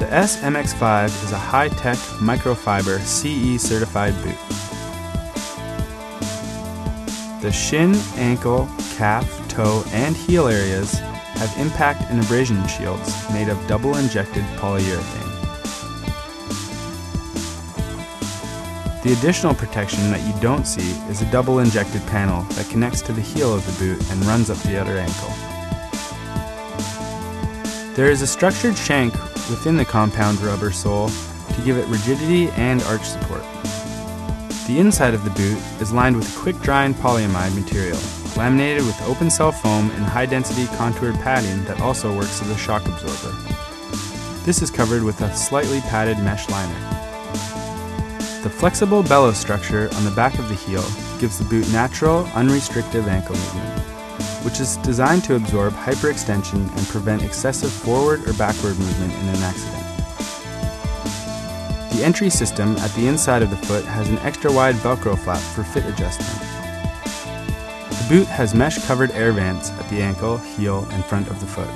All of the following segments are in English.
The SMX5 is a high-tech microfiber CE certified boot. The shin, ankle, calf, toe, and heel areas have impact and abrasion shields made of double injected polyurethane. The additional protection that you don't see is a double injected panel that connects to the heel of the boot and runs up the outer ankle. There is a structured shank within the compound rubber sole to give it rigidity and arch support. The inside of the boot is lined with quick drying polyamide material, laminated with open cell foam and high density contoured padding that also works as a shock absorber. This is covered with a slightly padded mesh liner. The flexible bellow structure on the back of the heel gives the boot natural, unrestricted ankle movement, which is designed to absorb hyperextension and prevent excessive forward or backward movement in an accident. The entry system at the inside of the foot has an extra wide Velcro flap for fit adjustment. The boot has mesh covered air vents at the ankle, heel, and front of the foot.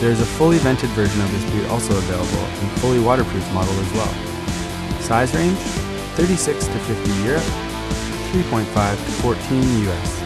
There is a fully vented version of this boot also available and fully waterproof model as well. Size range 36 to 50 Europe, 3.5 to 14 US.